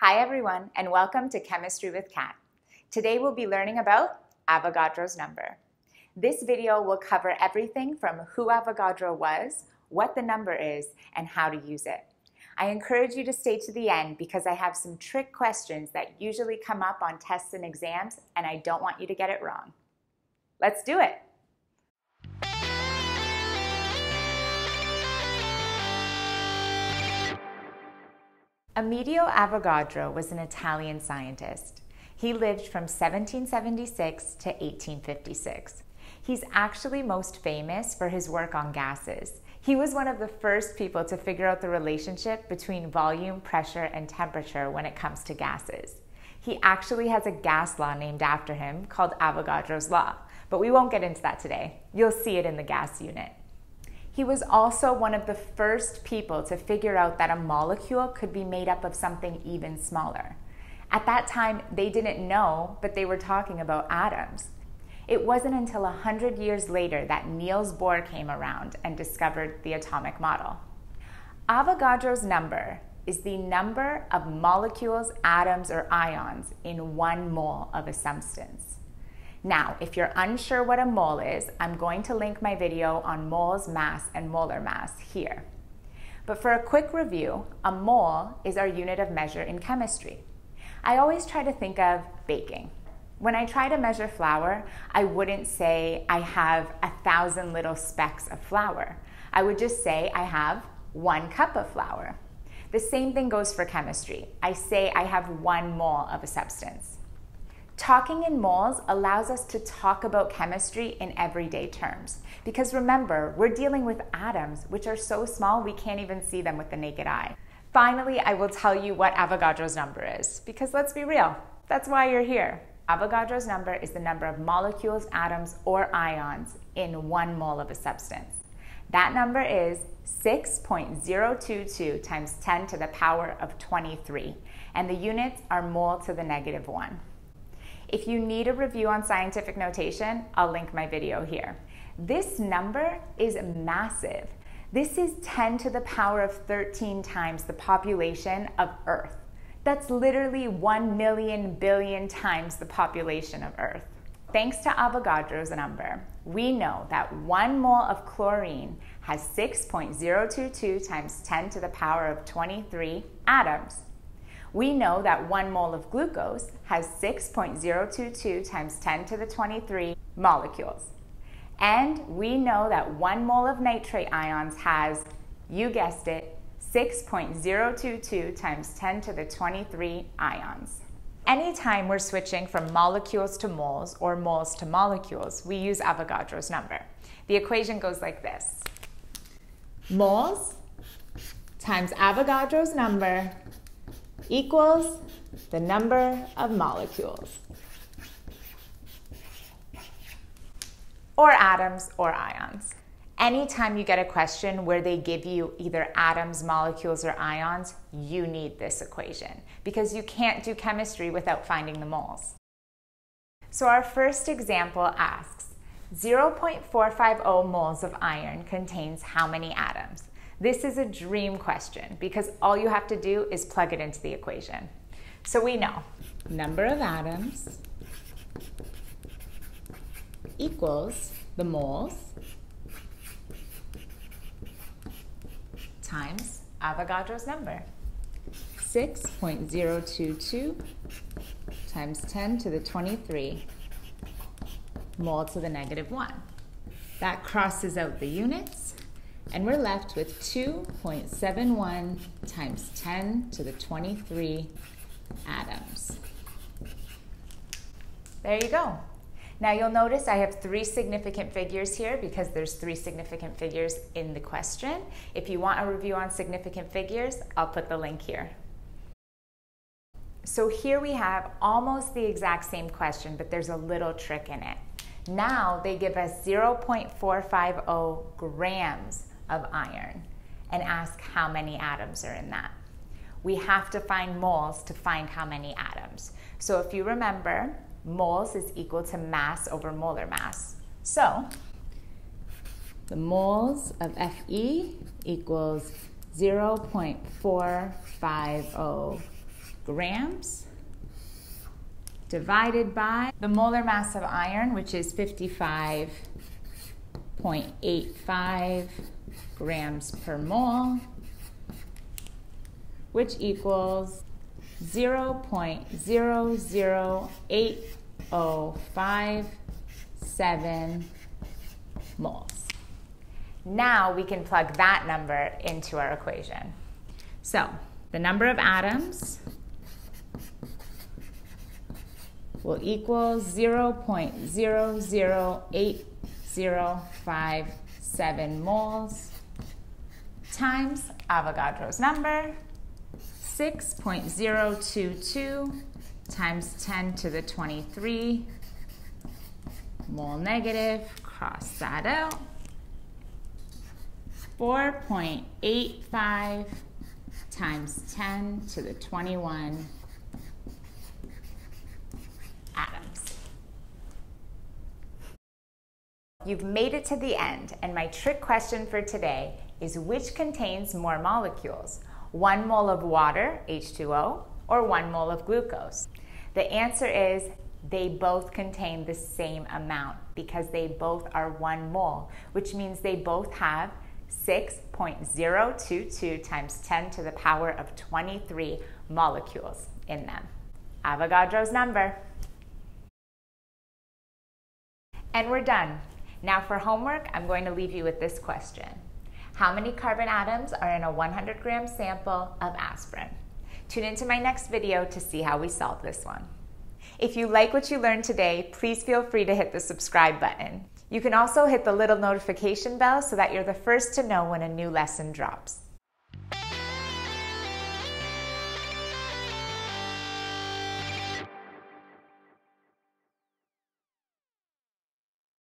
Hi everyone and welcome to Chemistry with Cat. Today we'll be learning about Avogadro's number. This video will cover everything from who Avogadro was, what the number is, and how to use it. I encourage you to stay to the end because I have some trick questions that usually come up on tests and exams and I don't want you to get it wrong. Let's do it! Amedeo Avogadro was an Italian scientist. He lived from 1776 to 1856. He's actually most famous for his work on gases. He was one of the first people to figure out the relationship between volume, pressure, and temperature when it comes to gases. He actually has a gas law named after him called Avogadro's Law, but we won't get into that today. You'll see it in the gas unit. He was also one of the first people to figure out that a molecule could be made up of something even smaller. At that time, they didn't know, but they were talking about atoms. It wasn't until a 100 years later that Niels Bohr came around and discovered the atomic model. Avogadro's number is the number of molecules, atoms, or ions in one mole of a substance. Now, if you're unsure what a mole is, I'm going to link my video on moles, mass, and molar mass here. But for a quick review, a mole is our unit of measure in chemistry. I always try to think of baking. When I try to measure flour, I wouldn't say I have a thousand little specks of flour. I would just say I have one cup of flour. The same thing goes for chemistry. I say I have one mole of a substance. Talking in moles allows us to talk about chemistry in everyday terms. Because remember, we're dealing with atoms, which are so small we can't even see them with the naked eye. Finally, I will tell you what Avogadro's number is, because let's be real, that's why you're here. Avogadro's number is the number of molecules, atoms, or ions in one mole of a substance. That number is 6.022 times 10 to the power of 23, and the units are mole to the negative 1. If you need a review on scientific notation, I'll link my video here. This number is massive. This is 10 to the power of 13 times the population of Earth. That's literally 1 million billion times the population of Earth. Thanks to Avogadro's number, we know that one mole of chlorine has 6.022 times 10 to the power of 23 atoms we know that one mole of glucose has 6.022 times 10 to the 23 molecules. And we know that one mole of nitrate ions has, you guessed it, 6.022 times 10 to the 23 ions. Anytime we're switching from molecules to moles or moles to molecules, we use Avogadro's number. The equation goes like this. Moles times Avogadro's number equals the number of molecules, or atoms or ions. Anytime you get a question where they give you either atoms, molecules, or ions, you need this equation because you can't do chemistry without finding the moles. So our first example asks, 0.450 moles of iron contains how many atoms? This is a dream question because all you have to do is plug it into the equation. So we know number of atoms equals the moles times Avogadro's number. 6.022 times 10 to the 23 mole to the negative 1. That crosses out the units and we're left with 2.71 times 10 to the 23 atoms. There you go. Now you'll notice I have three significant figures here because there's three significant figures in the question. If you want a review on significant figures, I'll put the link here. So here we have almost the exact same question, but there's a little trick in it. Now they give us 0.450 grams of iron and ask how many atoms are in that. We have to find moles to find how many atoms. So if you remember, moles is equal to mass over molar mass. So the moles of Fe equals 0.450 grams divided by the molar mass of iron, which is 55.85 grams per mole, which equals 0.008057 moles. Now we can plug that number into our equation. So the number of atoms will equal 0.008057 moles times Avogadro's number, 6.022 times 10 to the 23 mole negative, cross that out. 4.85 times 10 to the 21 atoms. You've made it to the end, and my trick question for today is which contains more molecules? One mole of water, H2O, or one mole of glucose? The answer is they both contain the same amount because they both are one mole, which means they both have 6.022 times 10 to the power of 23 molecules in them. Avogadro's number. And we're done. Now for homework, I'm going to leave you with this question. How many carbon atoms are in a 100 gram sample of aspirin? Tune into my next video to see how we solve this one. If you like what you learned today, please feel free to hit the subscribe button. You can also hit the little notification bell so that you're the first to know when a new lesson drops.